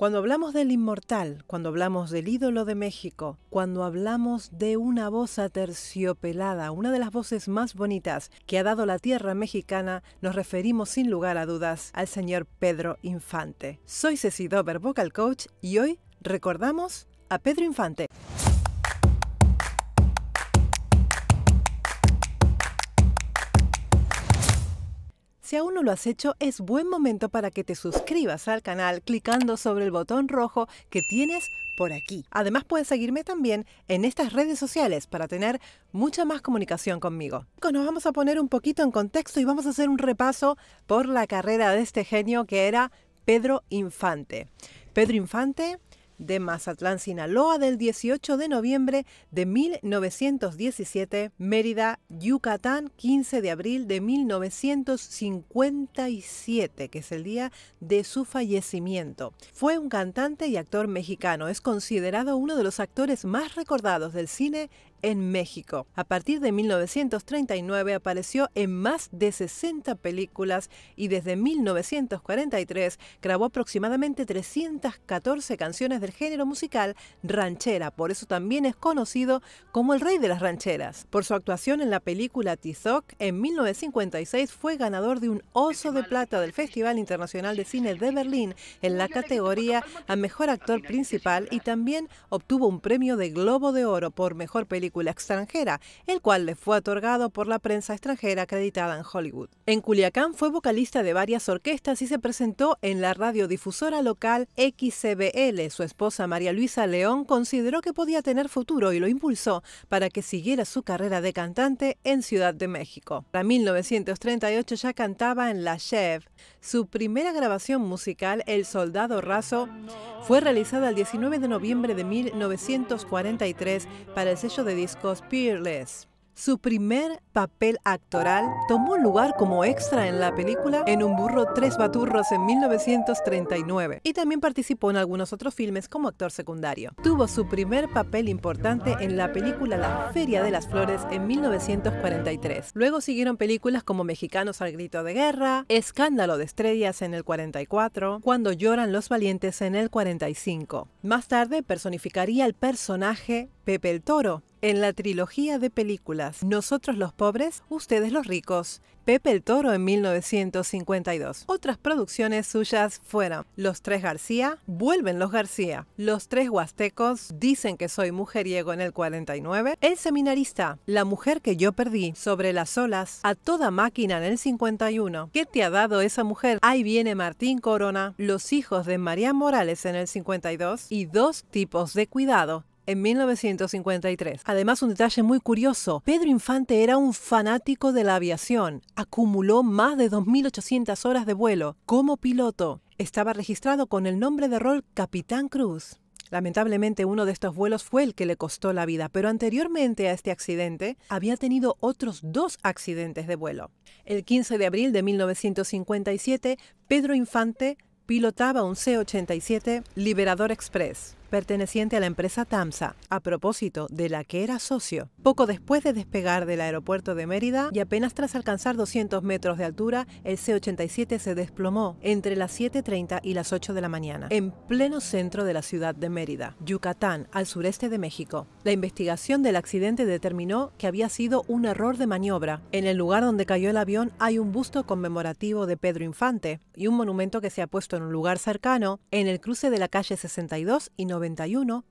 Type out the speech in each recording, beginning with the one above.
Cuando hablamos del inmortal, cuando hablamos del ídolo de México, cuando hablamos de una voz aterciopelada, una de las voces más bonitas que ha dado la tierra mexicana, nos referimos sin lugar a dudas al señor Pedro Infante. Soy Ceci Dover, Vocal Coach, y hoy recordamos a Pedro Infante. Si aún no lo has hecho, es buen momento para que te suscribas al canal clicando sobre el botón rojo que tienes por aquí. Además puedes seguirme también en estas redes sociales para tener mucha más comunicación conmigo. Nos vamos a poner un poquito en contexto y vamos a hacer un repaso por la carrera de este genio que era Pedro Infante. Pedro Infante de Mazatlán, Sinaloa, del 18 de noviembre de 1917, Mérida, Yucatán, 15 de abril de 1957, que es el día de su fallecimiento. Fue un cantante y actor mexicano. Es considerado uno de los actores más recordados del cine en México. A partir de 1939 apareció en más de 60 películas y desde 1943 grabó aproximadamente 314 canciones del género musical ranchera, por eso también es conocido como el rey de las rancheras. Por su actuación en la película Tizoc, en 1956 fue ganador de un Oso de Plata del Festival Internacional de Cine de Berlín en la categoría a Mejor Actor Principal y también obtuvo un premio de Globo de Oro por Mejor Película extranjera, el cual le fue otorgado por la prensa extranjera acreditada en Hollywood. En Culiacán fue vocalista de varias orquestas y se presentó en la radiodifusora local XCBL. Su esposa María Luisa León consideró que podía tener futuro y lo impulsó para que siguiera su carrera de cantante en Ciudad de México. Para 1938 ya cantaba en La Chev. Su primera grabación musical, El Soldado Raso, fue realizada el 19 de noviembre de 1943 para el sello de discos Peerless. Su primer papel actoral tomó lugar como extra en la película En un burro tres baturros en 1939 y también participó en algunos otros filmes como actor secundario. Tuvo su primer papel importante en la película La Feria de las Flores en 1943. Luego siguieron películas como Mexicanos al grito de guerra, Escándalo de estrellas en el 44, Cuando lloran los valientes en el 45. Más tarde personificaría el personaje Pepe el Toro en la trilogía de películas Nosotros los pobres, ustedes los ricos, Pepe el Toro en 1952. Otras producciones suyas fueron Los Tres García, Vuelven los García, Los Tres Huastecos, Dicen que soy mujeriego en el 49, El Seminarista, La Mujer que yo perdí, Sobre las olas, A toda máquina en el 51, ¿Qué te ha dado esa mujer? Ahí viene Martín Corona, Los hijos de María Morales en el 52 y Dos tipos de cuidado en 1953. Además, un detalle muy curioso, Pedro Infante era un fanático de la aviación, acumuló más de 2.800 horas de vuelo como piloto. Estaba registrado con el nombre de rol Capitán Cruz. Lamentablemente uno de estos vuelos fue el que le costó la vida, pero anteriormente a este accidente había tenido otros dos accidentes de vuelo. El 15 de abril de 1957, Pedro Infante pilotaba un C-87 Liberador Express perteneciente a la empresa TAMSA, a propósito de la que era socio. Poco después de despegar del aeropuerto de Mérida y apenas tras alcanzar 200 metros de altura, el C-87 se desplomó entre las 7.30 y las 8 de la mañana, en pleno centro de la ciudad de Mérida, Yucatán, al sureste de México. La investigación del accidente determinó que había sido un error de maniobra. En el lugar donde cayó el avión hay un busto conmemorativo de Pedro Infante y un monumento que se ha puesto en un lugar cercano, en el cruce de la calle 62 y 90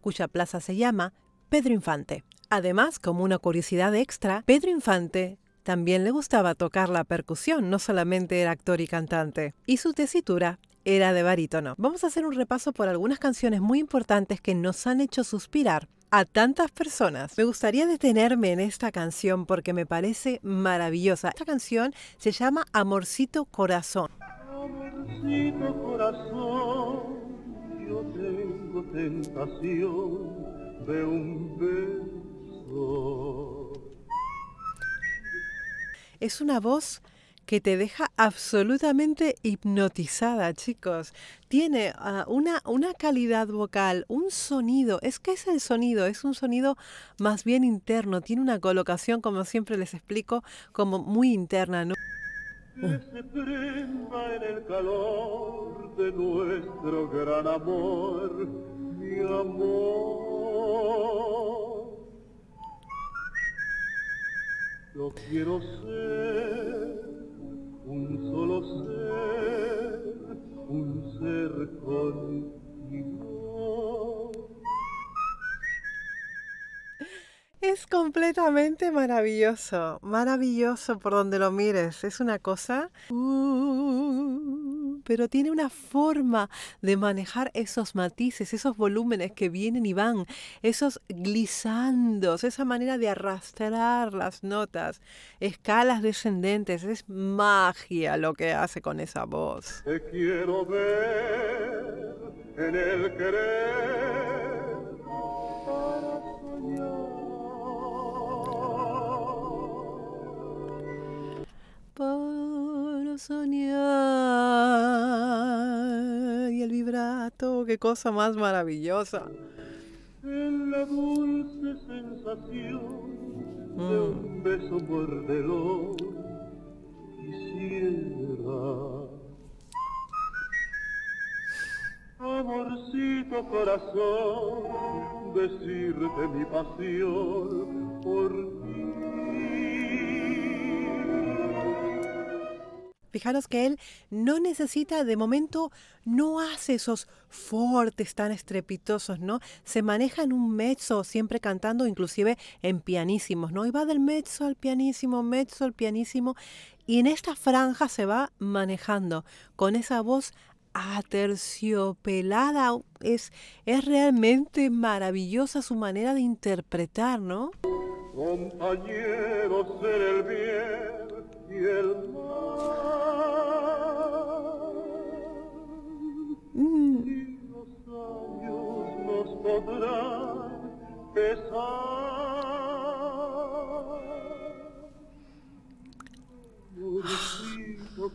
cuya plaza se llama Pedro Infante. Además, como una curiosidad extra, Pedro Infante también le gustaba tocar la percusión, no solamente era actor y cantante, y su tesitura era de barítono. Vamos a hacer un repaso por algunas canciones muy importantes que nos han hecho suspirar a tantas personas. Me gustaría detenerme en esta canción porque me parece maravillosa. Esta canción se llama Amorcito Corazón. Amorcito Corazón yo tengo tentación de un beso. Es una voz que te deja absolutamente hipnotizada, chicos. Tiene ah, una, una calidad vocal, un sonido, es que es el sonido, es un sonido más bien interno, tiene una colocación, como siempre les explico, como muy interna. ¿no? que se prenda en el calor de nuestro gran amor, mi amor. Yo quiero ser un solo ser, un ser contigo. Es completamente maravilloso, maravilloso por donde lo mires. Es una cosa... pero tiene una forma de manejar esos matices, esos volúmenes que vienen y van, esos glisandos, esa manera de arrastrar las notas, escalas descendentes. Es magia lo que hace con esa voz. Te quiero ver en el querer para soñar. Soñar. Y el vibrato, qué cosa más maravillosa. En la dulce sensación de un beso mordedor quisiera. Amorcito corazón, decirte mi pasión por Fijaros que él no necesita, de momento, no hace esos fortes tan estrepitosos, ¿no? Se maneja en un mezzo, siempre cantando, inclusive en pianísimos, ¿no? Y va del mezzo al pianísimo, mezzo al pianísimo, y en esta franja se va manejando con esa voz aterciopelada. Es, es realmente maravillosa su manera de interpretar, ¿no? Compañeros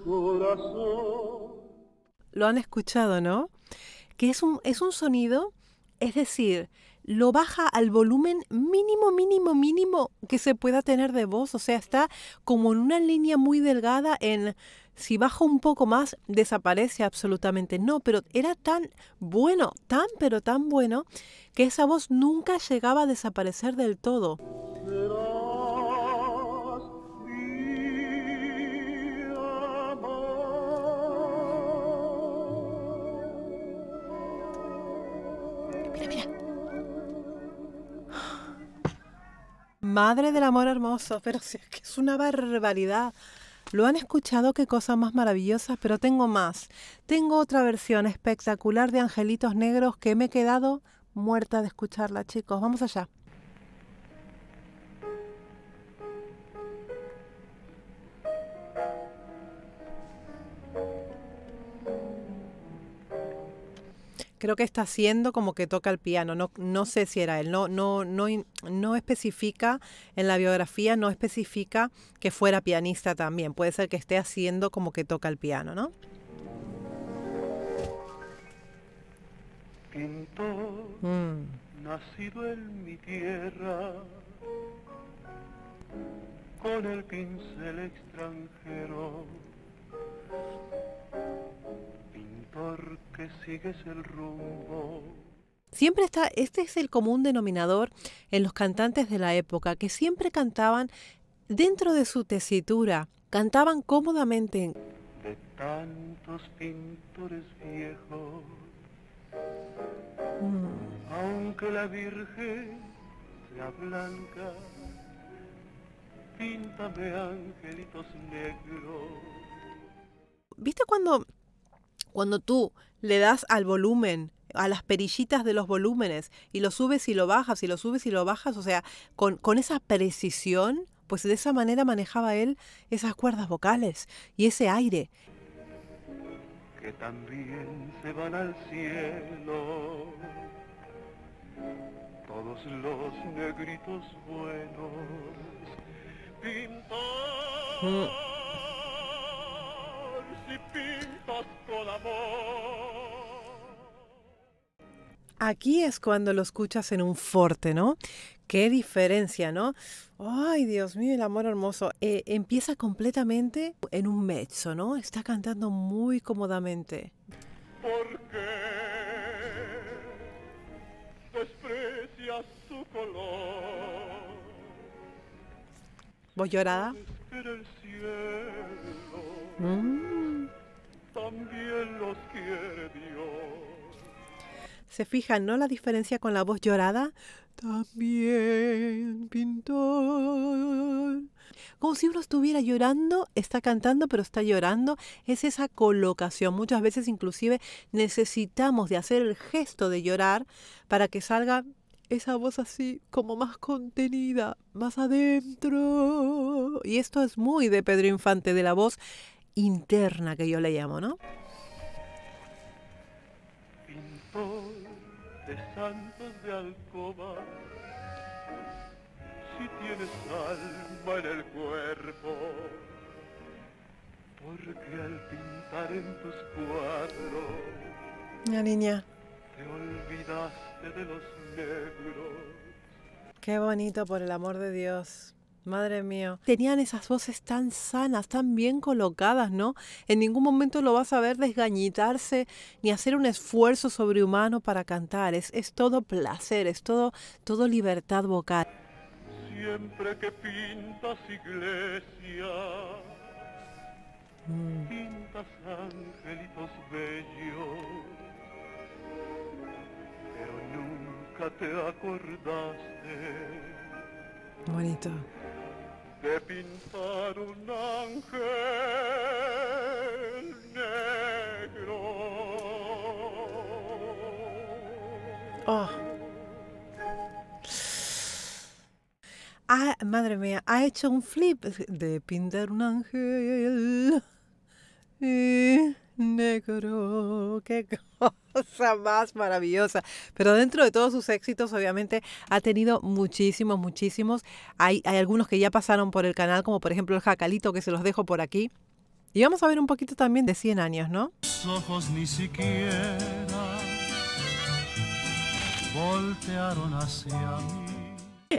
corazón. Lo han escuchado, ¿no? Que es un, es un sonido, es decir, lo baja al volumen mínimo, mínimo, mínimo que se pueda tener de voz. O sea, está como en una línea muy delgada en si bajo un poco más desaparece absolutamente. No, pero era tan bueno, tan pero tan bueno, que esa voz nunca llegaba a desaparecer del todo. Madre del amor hermoso, pero si es que es una barbaridad. Lo han escuchado, qué cosas más maravillosas, pero tengo más. Tengo otra versión espectacular de Angelitos Negros que me he quedado muerta de escucharla, chicos. Vamos allá. Creo que está haciendo como que toca el piano. No, no sé si era él. No, no, no, no especifica en la biografía, no especifica que fuera pianista también. Puede ser que esté haciendo como que toca el piano, ¿no? Pintor, Mm. nacido en mi tierra, con el pincel extranjero. Pintor que sigues el rumbo Siempre está, este es el común denominador en los cantantes de la época, que siempre cantaban dentro de su tesitura, cantaban cómodamente. de tantos pintores viejos. Mm. Aunque la Virgen sea blanca, píntame angelitos negros. ¿Viste cuando, cuando tú le das al volumen, a las perillitas de los volúmenes, y lo subes y lo bajas, y lo subes y lo bajas, o sea, con, con esa precisión, pues de esa manera manejaba él esas cuerdas vocales y ese aire. que también se van al cielo. Todos los negritos buenos, pintor, si Aquí es cuando lo escuchas en un forte, ¿no? Qué diferencia, ¿no? Ay, Dios mío, el amor hermoso. Eh, empieza completamente en un mezzo, ¿no? Está cantando muy cómodamente. ¿Por qué desprecias su color? ¿Voz llorada? Mm. También los quiere Dios. ¿Se fijan, no? La diferencia con la voz llorada. También, pintor. Como si uno estuviera llorando, está cantando, pero está llorando. Es esa colocación. Muchas veces inclusive necesitamos de hacer el gesto de llorar para que salga esa voz así como más contenida, más adentro. Y esto es muy de Pedro Infante, de la voz interna que yo le llamo, ¿no? Pintor de santos de alcoba, si tienes alma en el cuerpo, porque al pintar en tus cuadros La niña. te olvidaste de los negros. Qué bonito, por el amor de Dios. Madre mía. Tenían esas voces tan sanas, tan bien colocadas, ¿no? En ningún momento lo vas a ver desgañitarse ni hacer un esfuerzo sobrehumano para cantar. Es, es todo placer, es todo, todo libertad vocal. Siempre que pintas iglesia, pintas angelitos bellos, pero nunca te acordaste Bonito. De pintar un ángel negro. Oh. Ah, madre mía, ha hecho un flip de pintar un ángel negro. Qué cosa más maravillosa. Pero dentro de todos sus éxitos, obviamente, ha tenido muchísimos, muchísimos. Hay, hay algunos que ya pasaron por el canal, como por ejemplo el Jacalito, que se los dejo por aquí. Y vamos a ver un poquito también de 100 años, ¿no? Ojos ni siquiera voltearon hacia mí.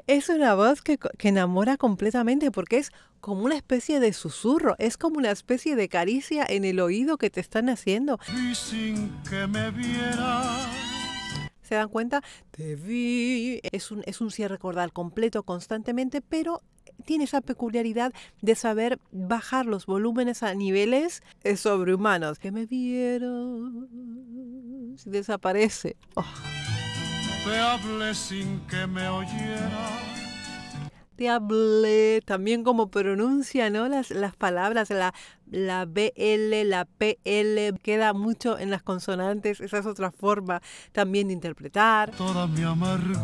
Es una voz que, enamora completamente porque es como una especie de susurro, es como una especie de caricia en el oído que te están haciendo. Y sin que me vieras, ¿Se dan cuenta? Te vi. Es un, es un cierre cordal completo constantemente, pero tiene esa peculiaridad de saber bajar los volúmenes a niveles eh, sobrehumanos. Que me vieron. Si desaparece. Oh. Te hablé sin que me oyeras. te hablé, también como pronuncia, ¿no? Las, las palabras, la, la BL, la PL, queda mucho en las consonantes, esa es otra forma también de interpretar. Toda mi amargura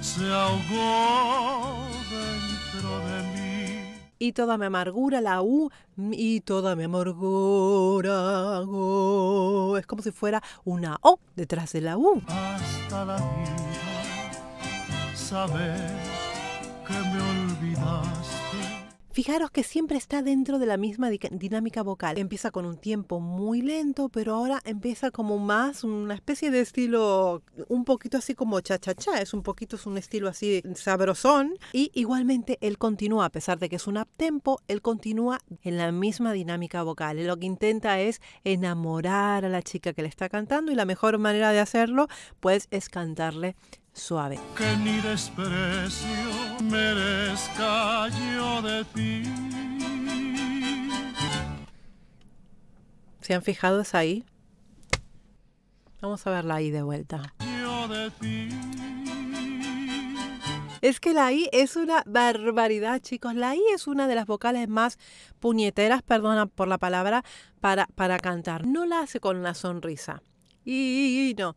se ahogó. Y toda mi amargura, la U, y toda mi amargura, es como si fuera una O detrás de la U. Hasta la vida, saber que me olvidaste. Fijaros que siempre está dentro de la misma dinámica vocal. Empieza con un tiempo muy lento, pero ahora empieza como más una especie de estilo un poquito así como cha-cha-cha. Es un poquito, es un estilo así sabrosón. Y igualmente él continúa, a pesar de que es un uptempo, él continúa en la misma dinámica vocal. Él lo que intenta es enamorar a la chica que le está cantando y la mejor manera de hacerlo, pues, es cantarle suave. que ni desprecio merezca yo de ti. ¿Se han fijado es ahí? Vamos a verla ahí de vuelta. Yo de ti. Es que la I es una barbaridad, chicos. La I es una de las vocales más puñeteras, perdona por la palabra, para, para cantar. No la hace con una sonrisa. Y no. Y,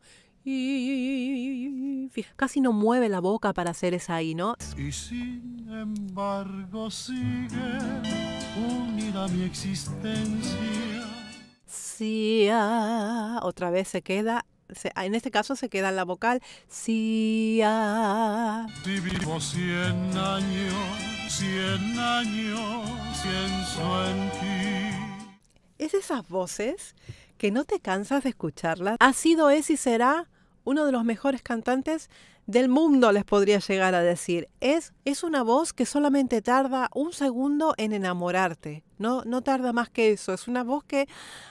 casi no mueve la boca para hacer esa I, ¿no? Y sin embargo sigue unida mi existencia. Sí, ah, otra vez se queda. en este caso se queda en la vocal. Sí, ah. Si vivo cien años, cien años, pienso en ti. Es esas voces que no te cansas de escucharlas. Ha sido, es y será uno de los mejores cantantes del mundo, les podría llegar a decir. Es, es una voz que solamente tarda un segundo en enamorarte. No, no tarda más que eso. Es una voz que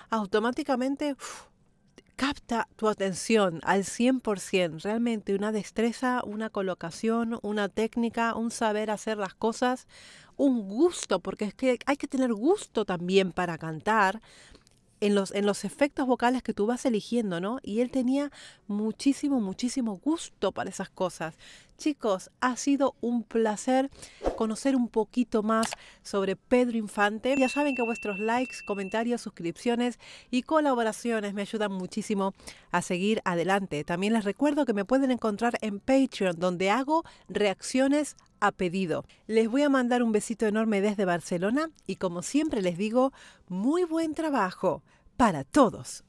automáticamente capta tu atención al 100%. Realmente una destreza, una colocación, una técnica, un saber hacer las cosas, un gusto, porque es que hay que tener gusto también para cantar en los, en los efectos vocales que tú vas eligiendo, ¿no? Y él tenía muchísimo, muchísimo gusto para esas cosas. Chicos, ha sido un placer conocer un poquito más sobre Pedro Infante. Ya saben que vuestros likes, comentarios, suscripciones y colaboraciones me ayudan muchísimo a seguir adelante. También les recuerdo que me pueden encontrar en Patreon, donde hago reacciones a pedido. Les voy a mandar un besito enorme desde Barcelona y como siempre les digo, muy buen trabajo para todos.